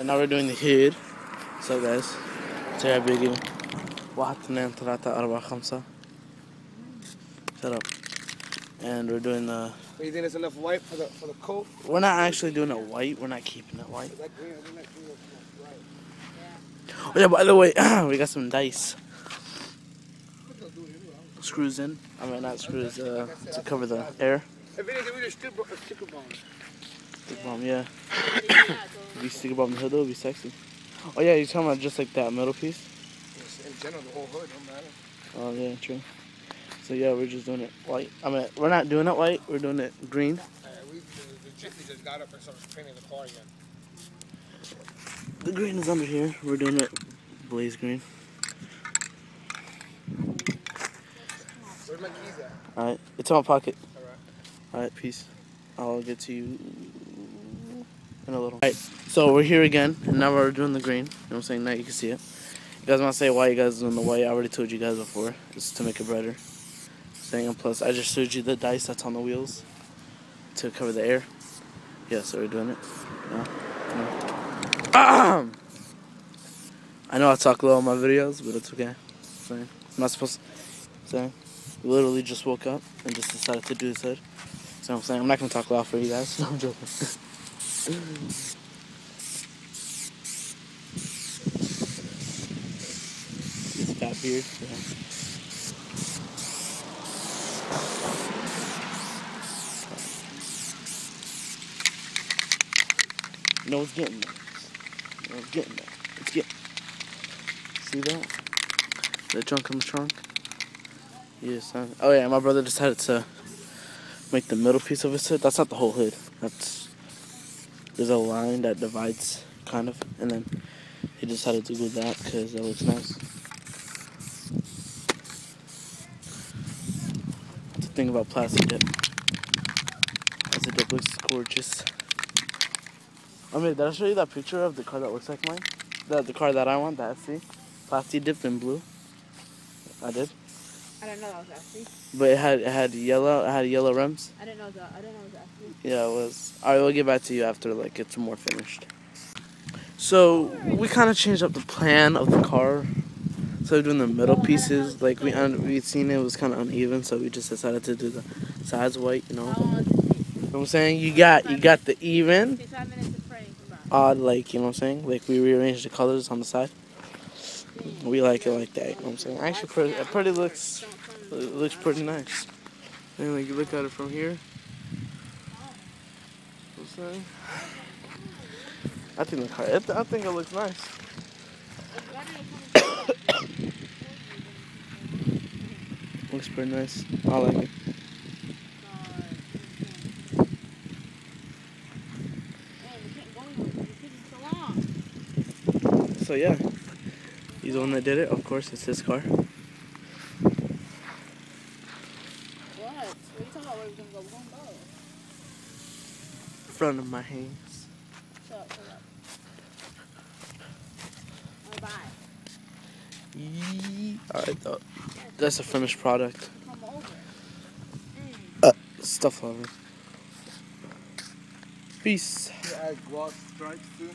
And now we're doing the hood. So guys, زي بيجي واحد اثنين ثلاثة أربعة خمسة. Shut up. And we're doing the. So you think it's enough white for the for the coat? We're not actually doing it white. We're not keeping it white. Is that green? I think that green looks right. Oh yeah, by the way, we got some dice. Screws in. I mean, not screws. Uh, to cover the air. If anything, we just stick a sticker bomb. Stick bomb, yeah. If you stick a bomb the hood, it'll be sexy. Oh yeah, you're talking about just like that middle piece. Just in general, the whole hood don't matter. Oh yeah, true. So yeah, we're just doing it white. I mean, we're not doing it white. We're doing it green. Uh, we the, the jiffy just got up and started painting the car again. The green is under here. We're doing it blaze green. Where's my keys at? All right, it's in my pocket. All right. All right, peace. I'll get to you in a little. All right, so we're here again, and now we're doing the green. You know what I'm saying? Now you can see it. You guys want to say why you guys doing the white? I already told you guys before. It's to make it brighter. Saying and plus, I just showed you the dice that's on the wheels to cover the air. Yeah, so we're doing it. Yeah. Yeah. I know I talk low on my videos, but it's okay. Saying, I'm not supposed to. We literally just woke up and just decided to do this hood. So I'm saying I'm not gonna talk loud for you guys. No, I'm joking. This here. Yeah. No, it's getting there. No, it's getting there. It's getting. See that? The junk in the trunk. Yes. Yeah, oh yeah, my brother decided to make the middle piece of his hood. That's not the whole hood. That's there's a line that divides, kind of, and then he decided to do that because that looks nice. The thing about plastic dip. Plastic dip looks gorgeous. I mean, did I show you that picture of the car that looks like mine? The the car that I want, the SC, plastic dipped in blue. I did. I didn't know that was Ashley. But it had it had yellow it had yellow rims. I didn't know that. I didn't know it was Ashley. Yeah, it was. I will get back to you after like it's more finished. So we kind of changed up the plan of the car. So we're doing the middle oh, pieces. Like we un- we seen it was kind of uneven, so we just decided to do the sides white. You know, How long does it take? you know what I'm saying? You got you got the even, 55 minutes to pray and come back. odd like you know what I'm saying. Like we rearranged the colors on the side. We like it like that. You know what I'm saying? Actually, pretty, it pretty looks looks pretty nice. And like you look at it from here. What's that? I think. It, I think it looks nice. Looks pretty nice. I like it. So yeah, he's the one that did it. Of course, it's his car. What? What are you talking about? Where we gonna go? We're gonna go. Front of my hands. Shut up, shut up. Alright, bye. Yee. Alright, though. That's a finished product. Come over. Uh, stuff lover. Peace. You add gloss stripes too?